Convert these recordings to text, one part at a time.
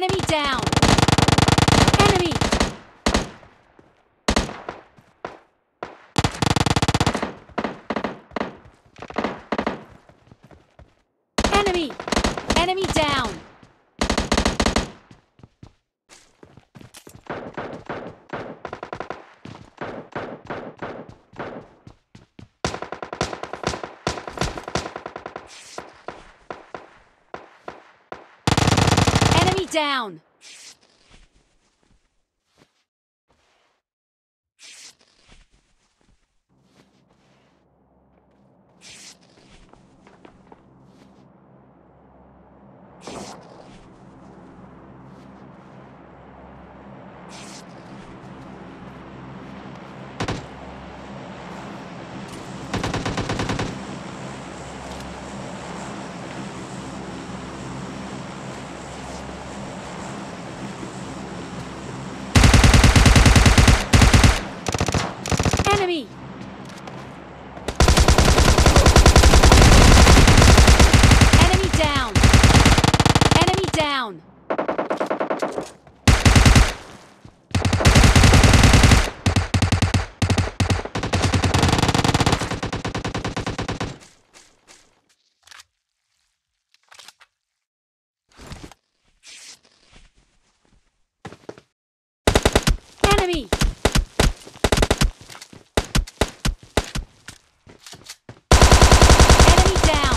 Enemy down! Enemy! Enemy! Enemy down! Enemy down! Enemy! Enemy down! Enemy down! Enemy! Enemy down!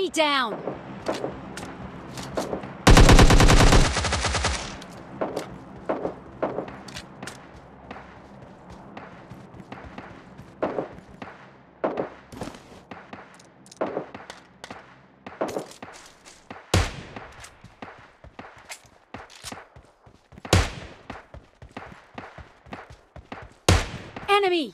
down! Enemy!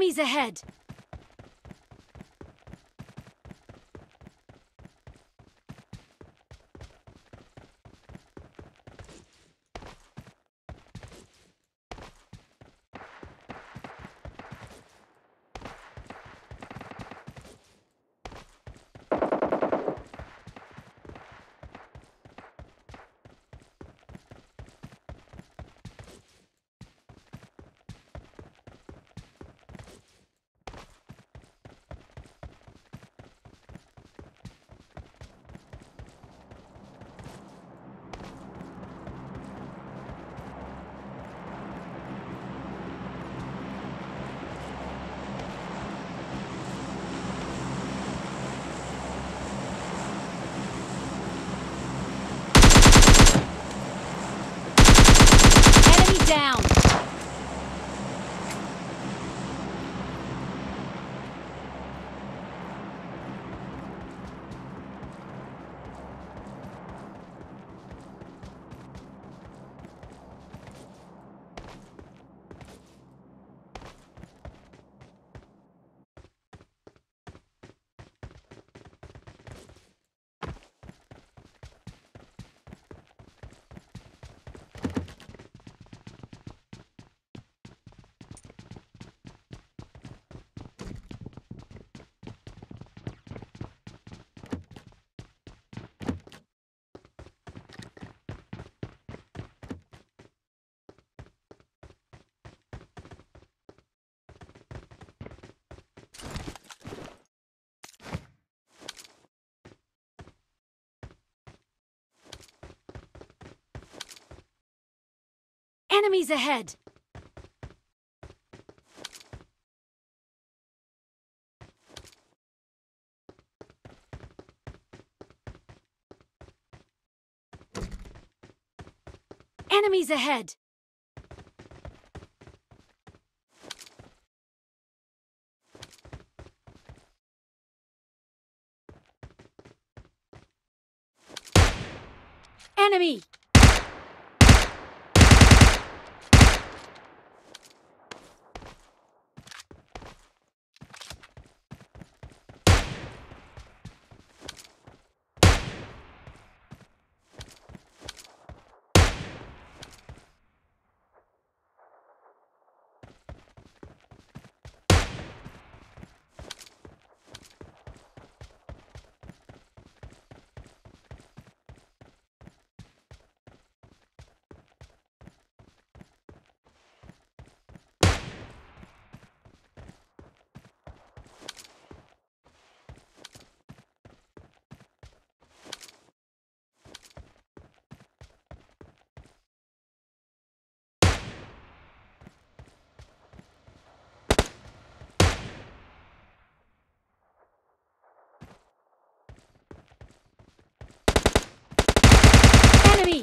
Enemies ahead! Enemy down! Enemies ahead! Enemies ahead! Enemy! Enemy!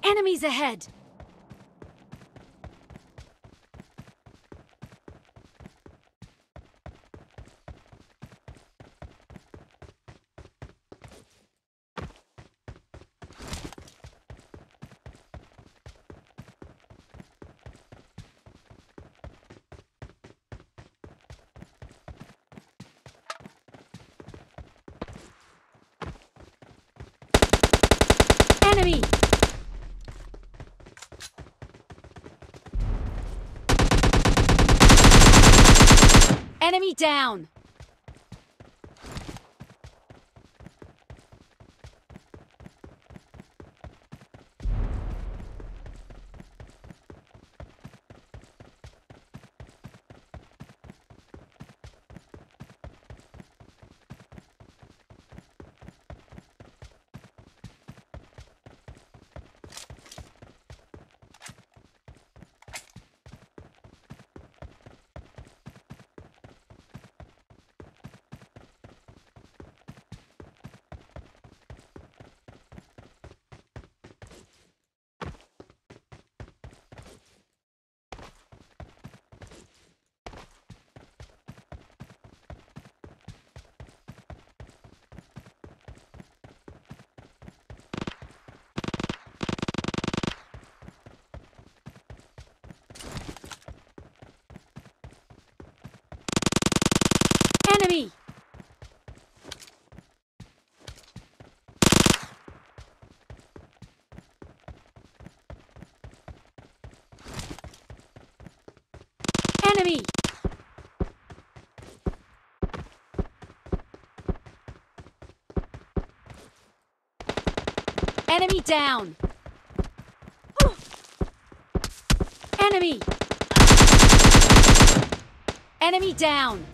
Enemies ahead! Enemy! Enemy down! Enemy! Enemy! Enemy down! Enemy! Enemy down!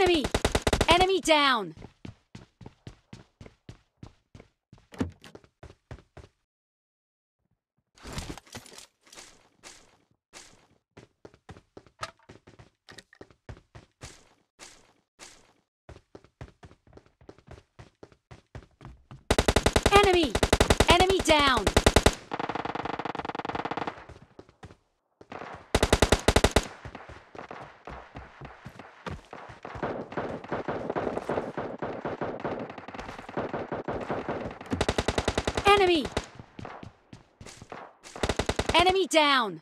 Enemy! Enemy down! Enemy! Enemy down! Enemy! Enemy down!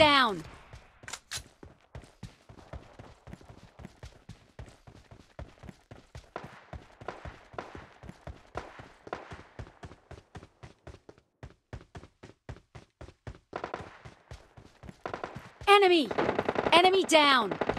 Down! Enemy! Enemy down!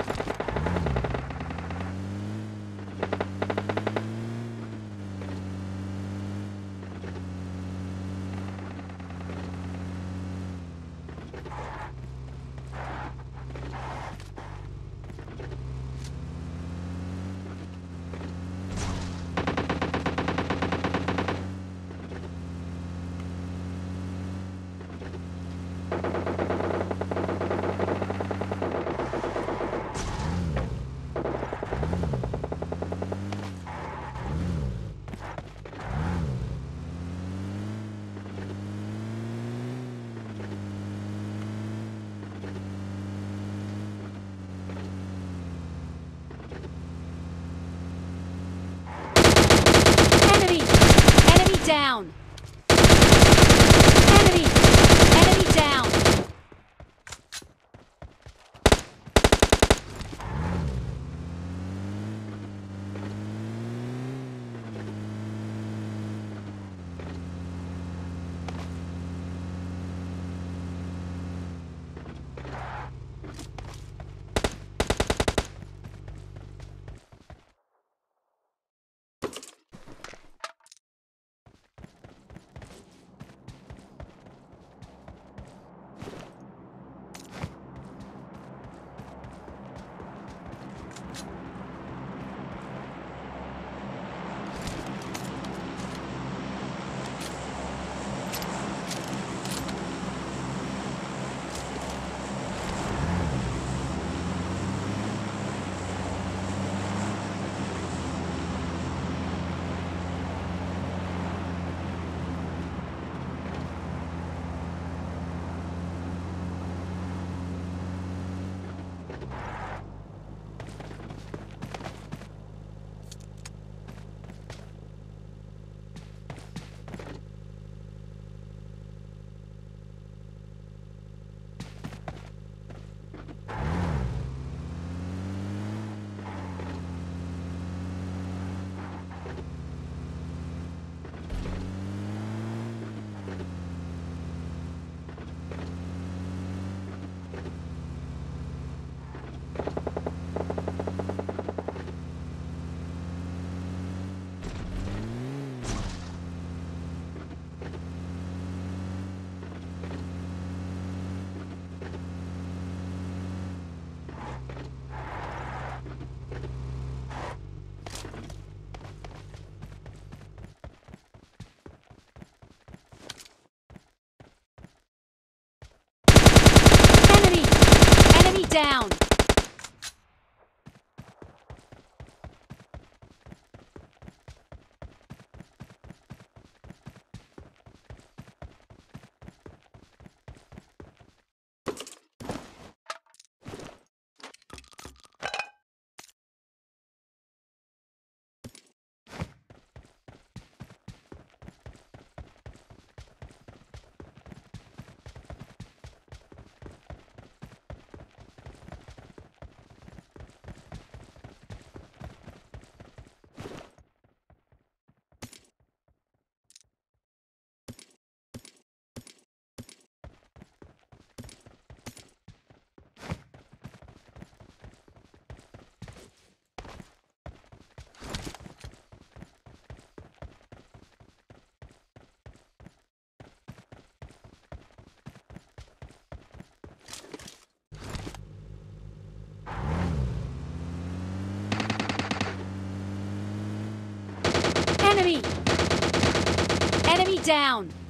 Down!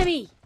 Enemy!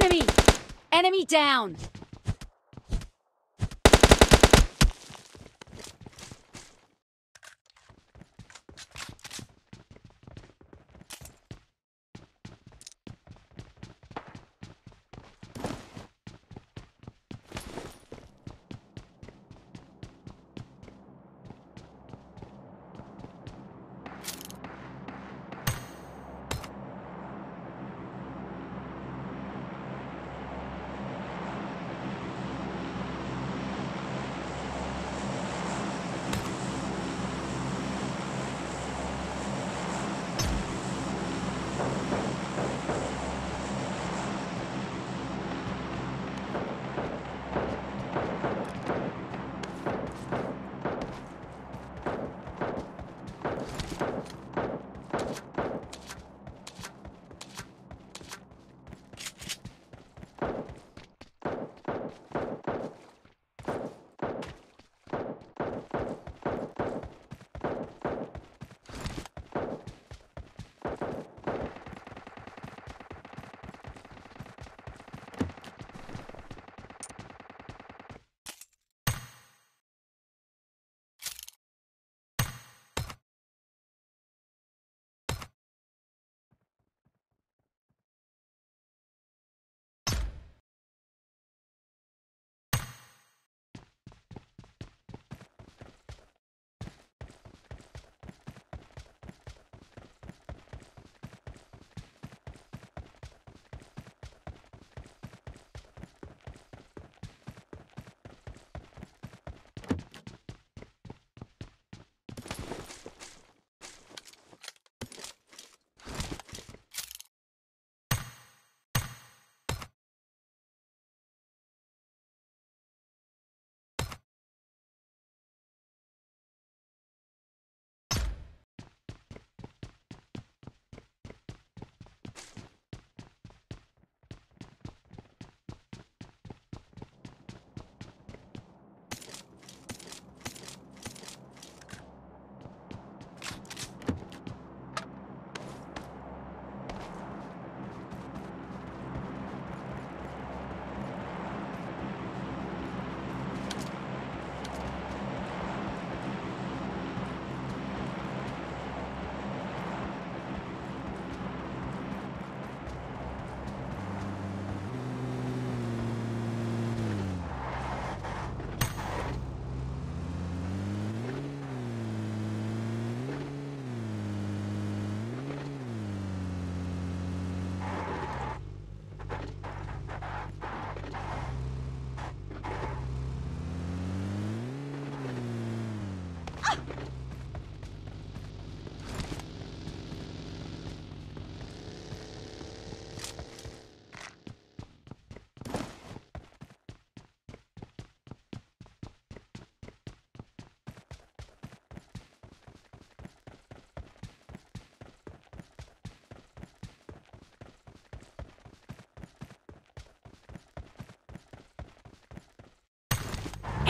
Enemy! Enemy down!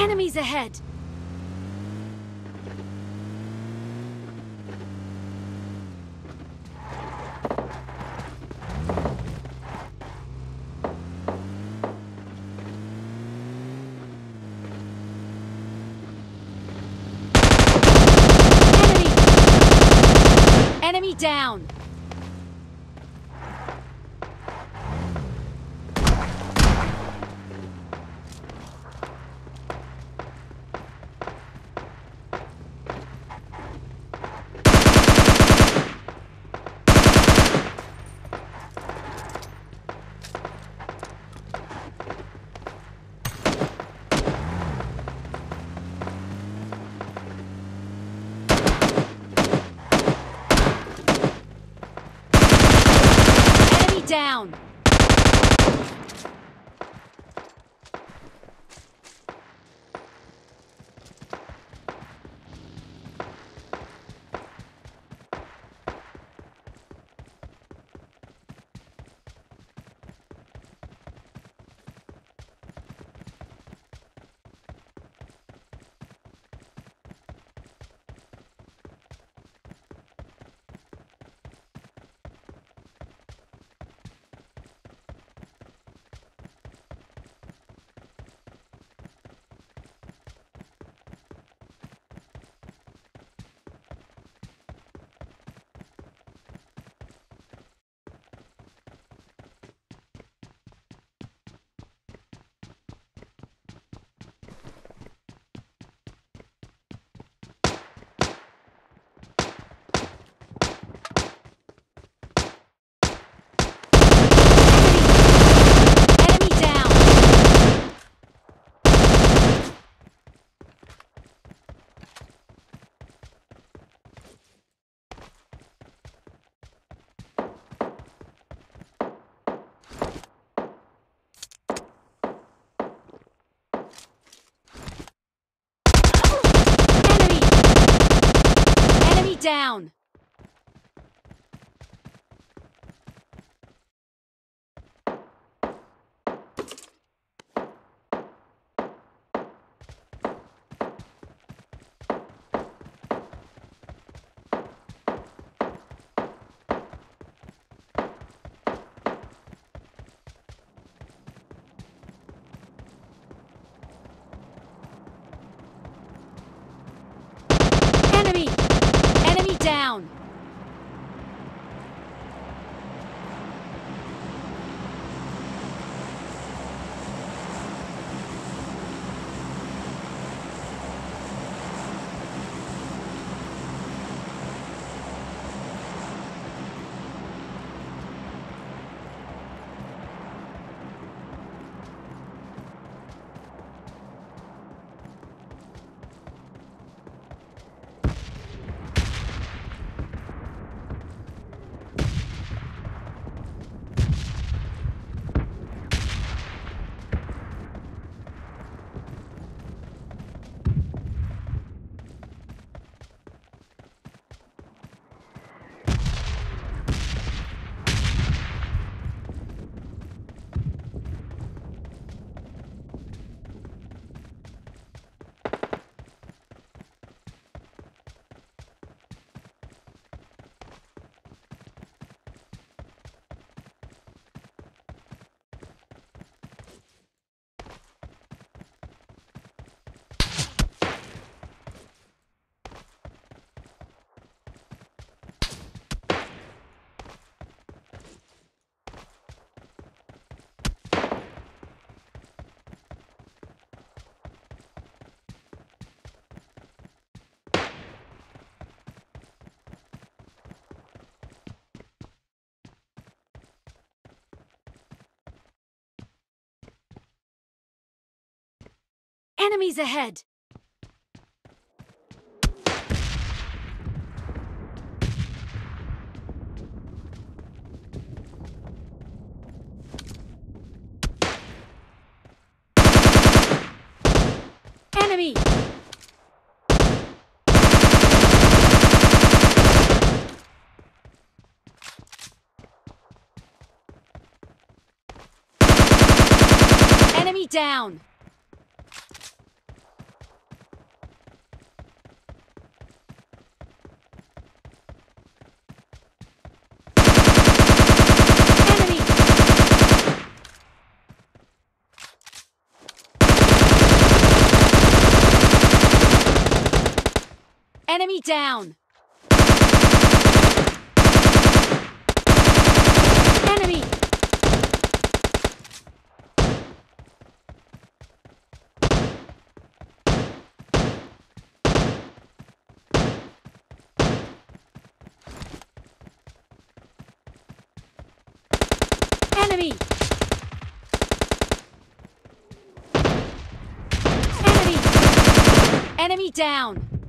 Enemies ahead! Down! Down! Enemies ahead! Enemy! Enemy down! Enemy! Enemy down! Enemy! Enemy! Enemy! Down!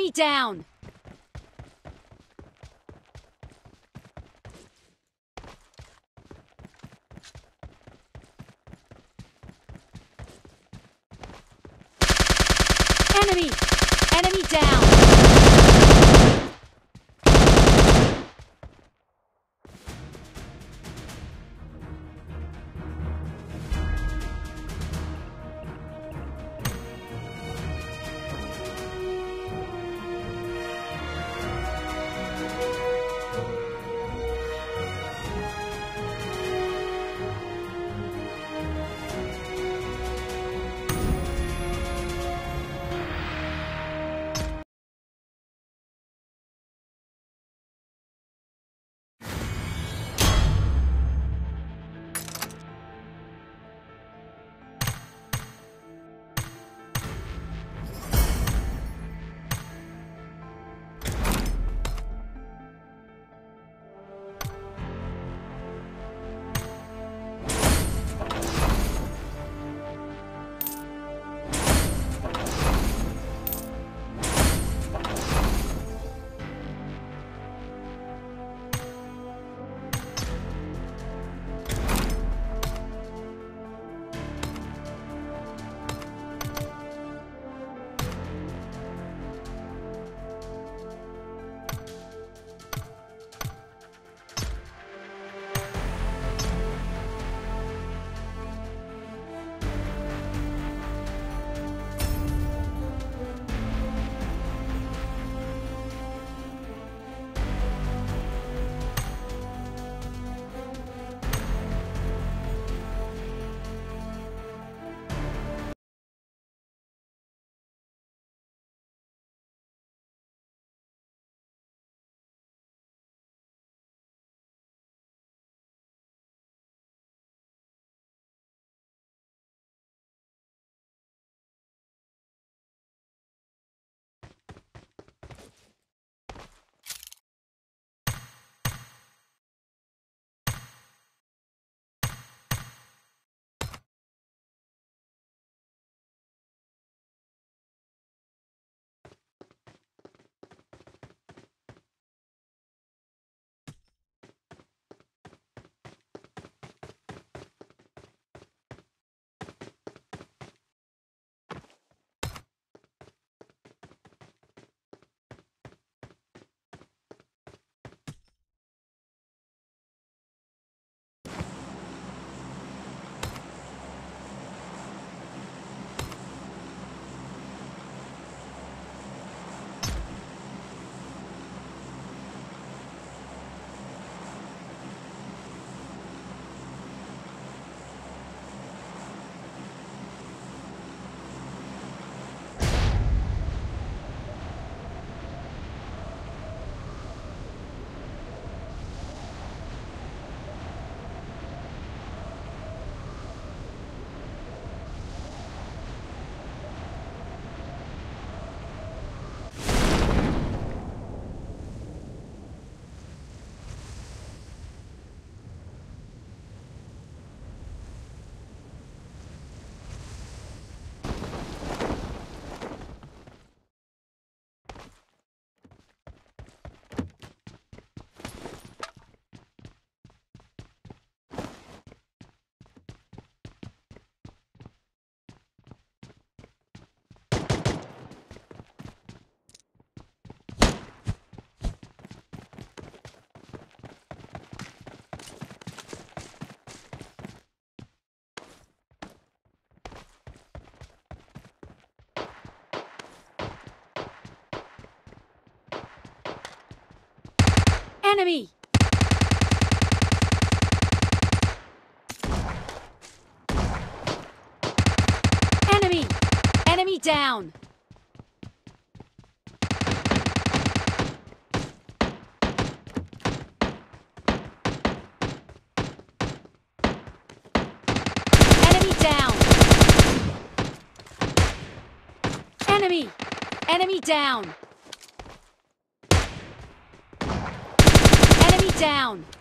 Enemy down! Enemy! Enemy! Enemy down! Enemy down! Enemy! Enemy down! Enemy down!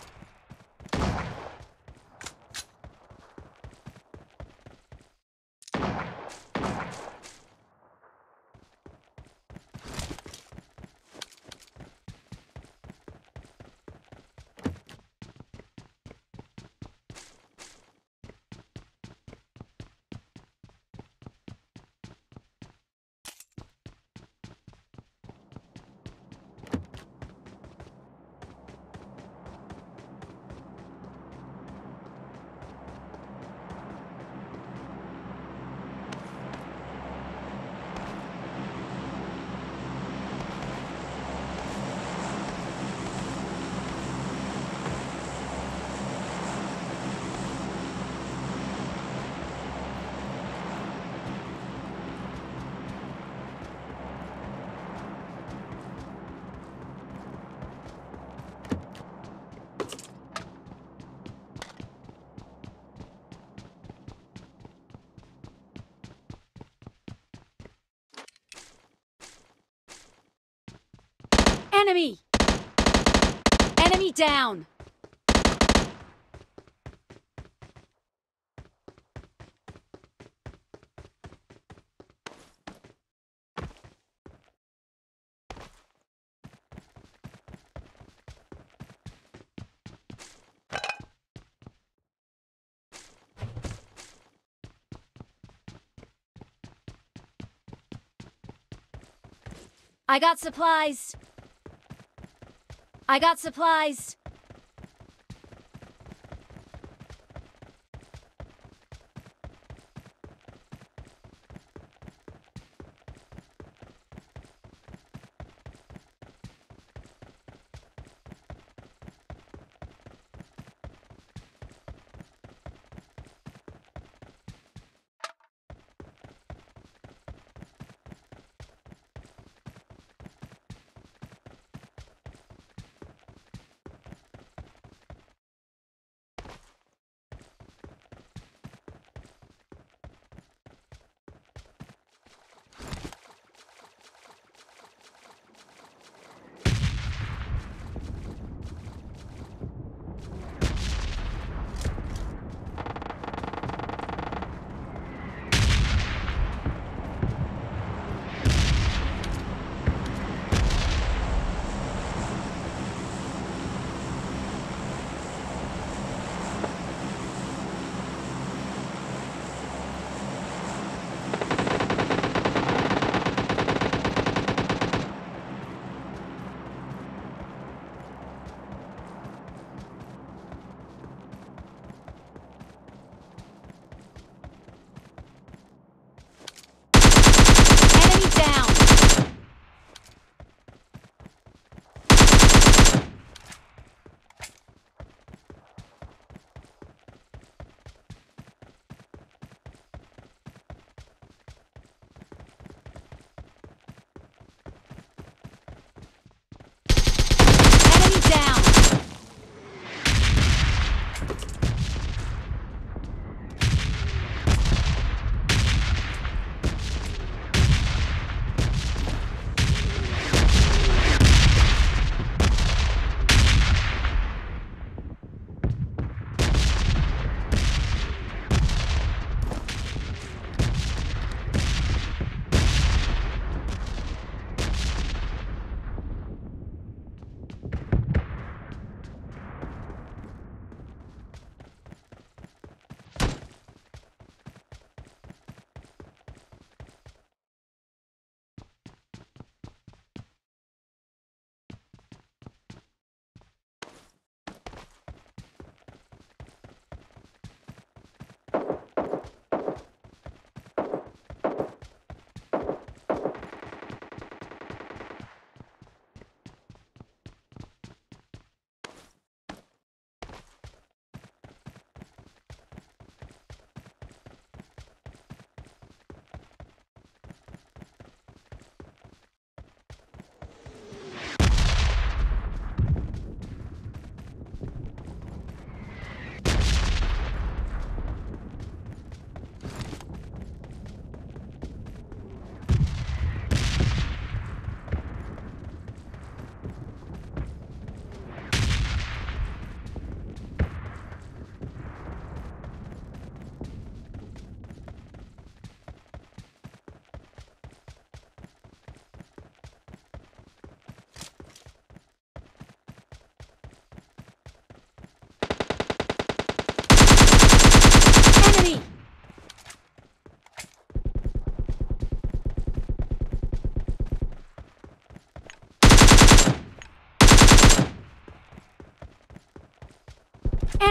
Enemy! Enemy down! I got supplies. I got supplies.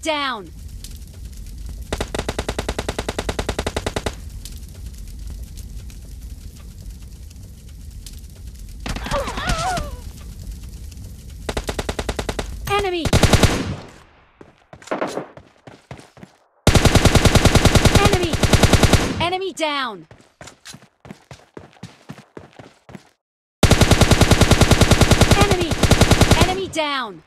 Down. Enemy! Enemy! Enemy down! Enemy! Enemy down!